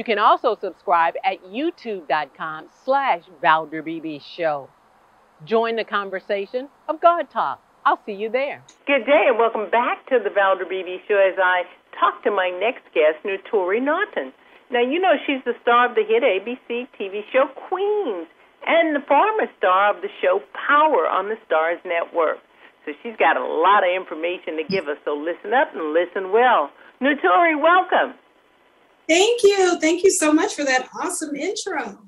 You can also subscribe at YouTube.com slash ValderBeebeShow. Join the conversation of God Talk. I'll see you there. Good day and welcome back to the Valder Beebe Show as I talk to my next guest, Naturi Naughton. Now, you know she's the star of the hit ABC TV show Queens and the former star of the show Power on the Starz Network. So she's got a lot of information to give us, so listen up and listen well. Naturi, welcome. Thank you. Thank you so much for that awesome intro.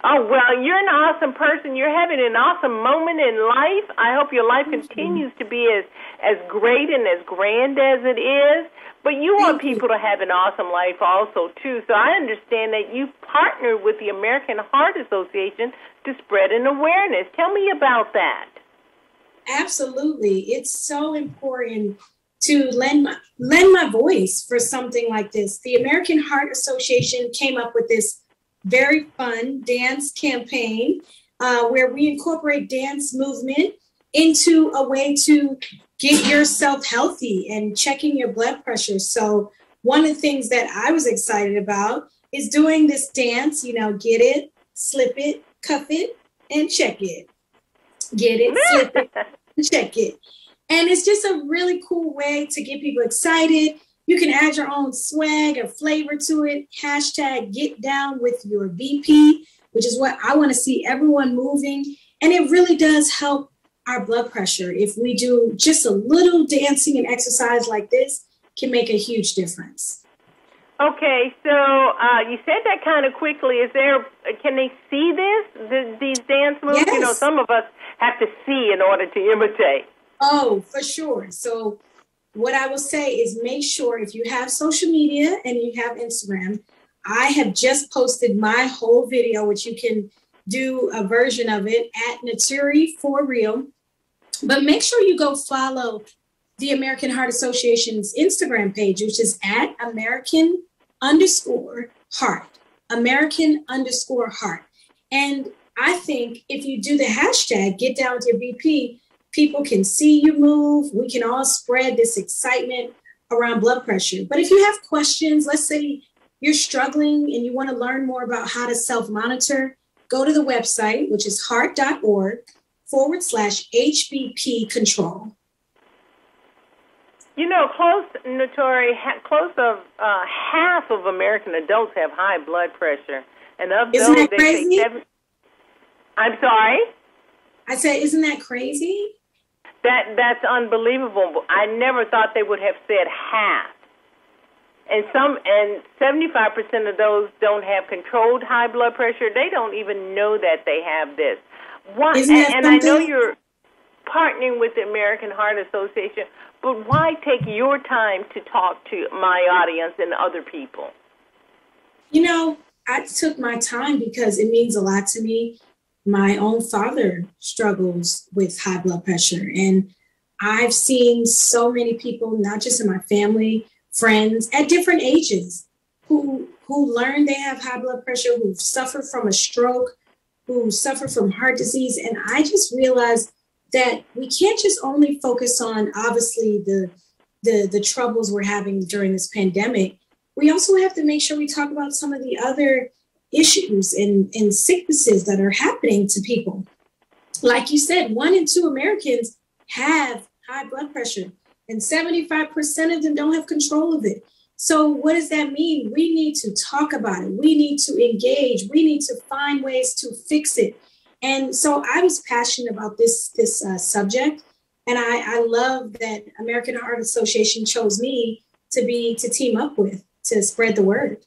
Oh, well, you're an awesome person. You're having an awesome moment in life. I hope your life continues to be as, as great and as grand as it is. But you want people to have an awesome life also, too. So I understand that you partnered with the American Heart Association to spread an awareness. Tell me about that. Absolutely. It's so important to lend my, lend my voice for something like this. The American Heart Association came up with this very fun dance campaign uh, where we incorporate dance movement into a way to get yourself healthy and checking your blood pressure. So, one of the things that I was excited about is doing this dance, you know, get it, slip it, cuff it, and check it. Get it, slip it, check it. And it's just a really cool way to get people excited. You can add your own swag or flavor to it. Hashtag get down with your BP, which is what I want to see everyone moving. And it really does help our blood pressure. If we do just a little dancing and exercise like this, can make a huge difference. Okay, so uh, you said that kind of quickly. Is there? Can they see this? The, these dance moves? Yes. You know, some of us have to see in order to imitate. Oh, for sure. So, what I will say is make sure if you have social media and you have Instagram, I have just posted my whole video, which you can do a version of it at Naturi for real. But make sure you go follow the American Heart Association's Instagram page, which is at American underscore heart. American underscore heart. And I think if you do the hashtag get down with your BP, people can see you move. We can all spread this excitement around blood pressure. But if you have questions, let's say you're struggling and you want to learn more about how to self monitor, go to the website, which is heart.org forward slash HBP control. You know, close, Naturi, ha- close of uh, half of American adults have high blood pressure, and of Isn't those, that crazy? seven. I'm sorry. I said, isn't that crazy? That that's unbelievable. I never thought they would have said half. And some and 75% of those don't have controlled high blood pressure. They don't even know that they have this. Why, Isn't and, and I know you're partnering with the American Heart Association, but why take your time to talk to my audience and other people? You know, I took my time because it means a lot to me. My own father struggles with high blood pressure, and I've seen so many people, not just in my family, friends at different ages, who who learn they have high blood pressure, who suffer from a stroke, who suffer from heart disease, and I just realized that we can't just only focus on obviously the the the troubles we're having during this pandemic. We also have to make sure we talk about some of the other issues and, and sicknesses that are happening to people. Like you said, one in two Americans have high blood pressure, and 75% of them don't have control of it. So, what does that mean? We need to talk about it. We need to engage. We need to find ways to fix it. And so, I was passionate about this this uh, subject, and I, I love that American Heart Association chose me to be to team up with to spread the word.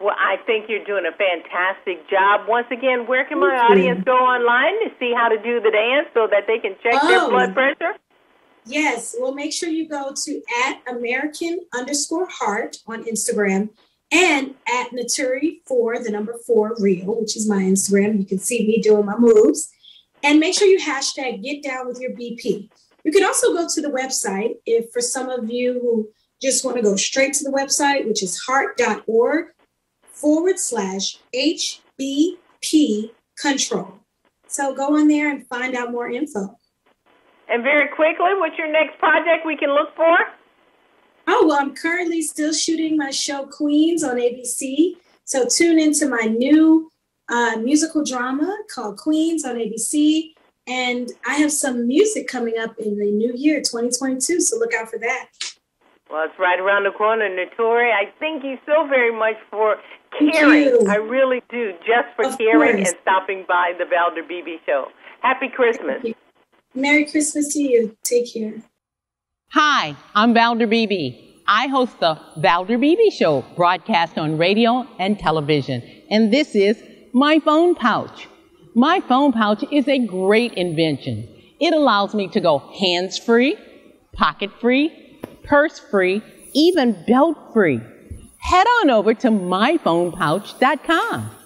Well, I think you're doing a fantastic job. Once again, where can my Thank you. audience go online to see how to do the dance so that they can check their Oh. blood pressure? Yes, well, make sure you go to at American underscore heart on Instagram and at Naturi for the number four real, which is my Instagram. You can see me doing my moves. And make sure you hashtag get down with your BP. You can also go to the website if for some of you who just want to go straight to the website, which is heart.org forward slash HBP control. So go in there and find out more info. And very quickly, what's your next project we can look for? Oh, well, I'm currently still shooting my show Queens on ABC. So tune into my new uh, musical drama called Queens on ABC. And I have some music coming up in the new year, 2022. So look out for that. Well, it's right around the corner, Naturi. I thank you so very much for caring. I really do, just for of caring course. and stopping by the Valder Beebe Show. Happy Christmas. Merry Christmas to you. Take care. Hi, I'm Valder Beebe. I host the Valder Beebe Show, broadcast on radio and television. And this is my phone pouch. My phone pouch is a great invention. It allows me to go hands free, pocket free, purse free, even belt free. Head on over to myphonepouch.com.